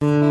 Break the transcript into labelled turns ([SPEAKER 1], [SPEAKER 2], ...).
[SPEAKER 1] you